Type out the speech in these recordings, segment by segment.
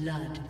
Blood.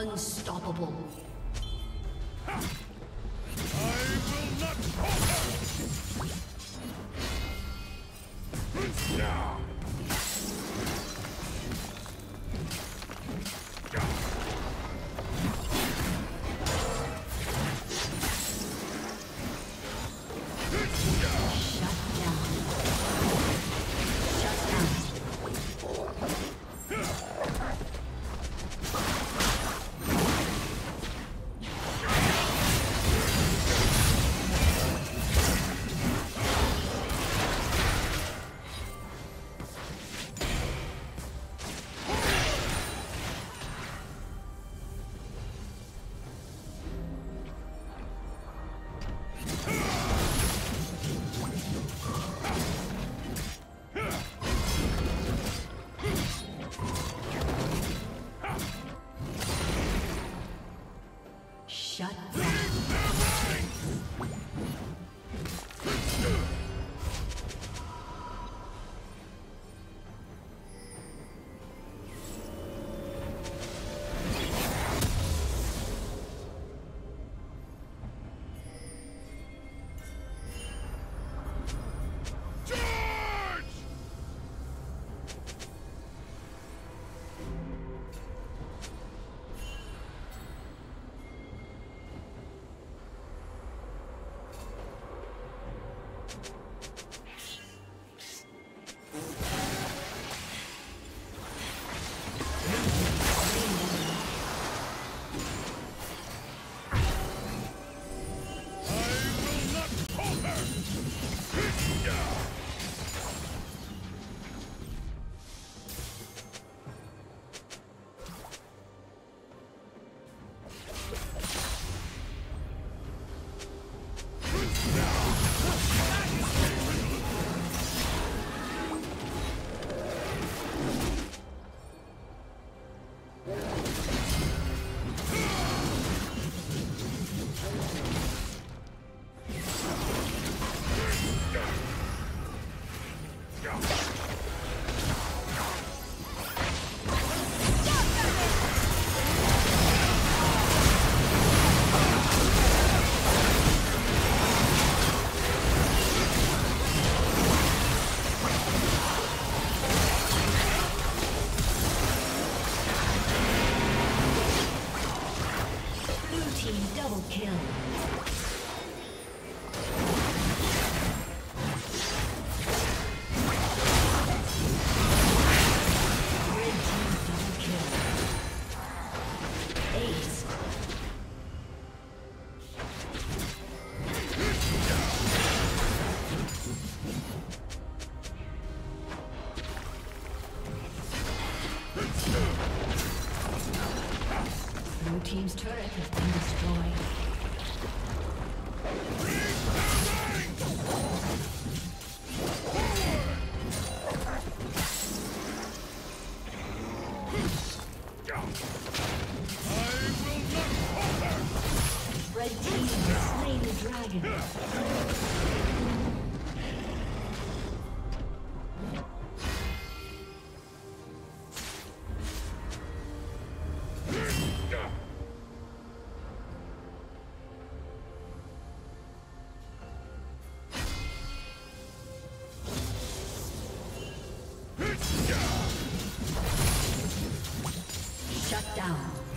Unstoppable. Shut down.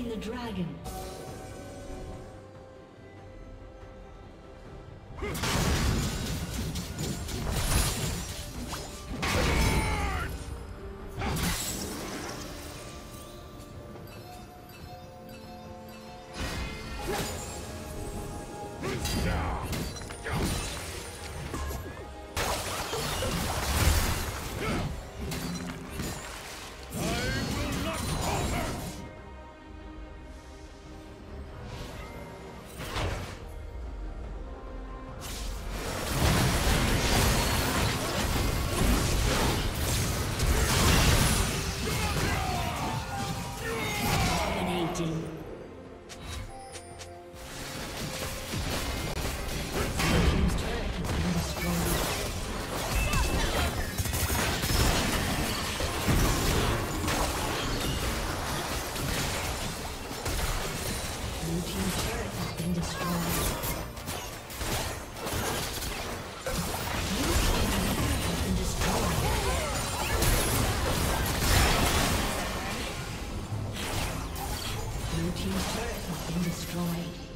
Slain the dragon. Hmm. Destroyed.